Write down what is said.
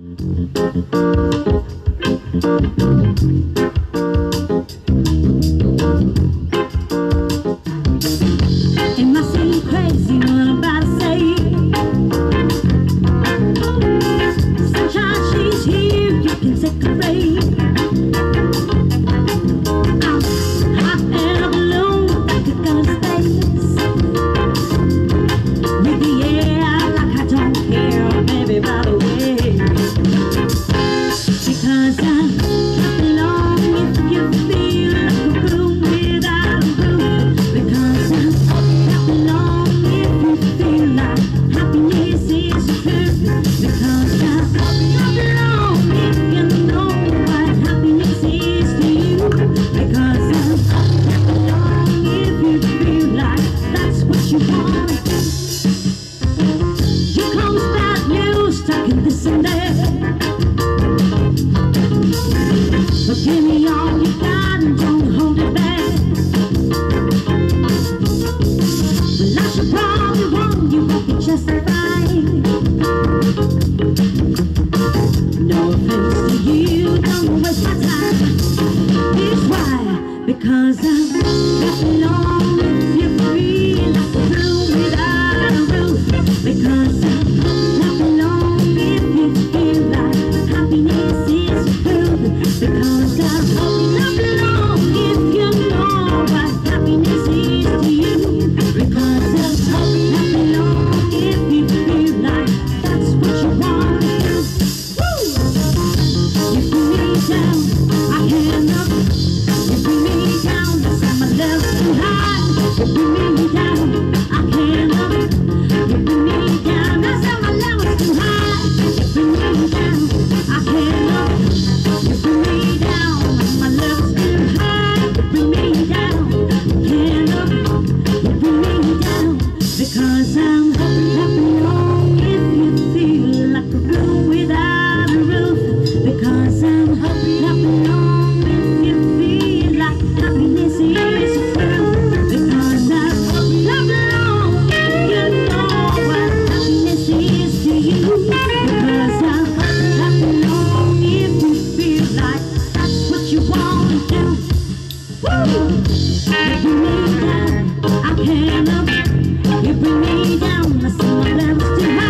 It seem crazy what I'm about to say. Sunshine, she's here, you can take a break. Cause I want you that you're. No offense to you, don't waste my time. Why, because I'm not alone if you feel like a room without a roof. Because I'm not alone if you feel like happiness is proof. Because I've You bring me down, I see my levels too high.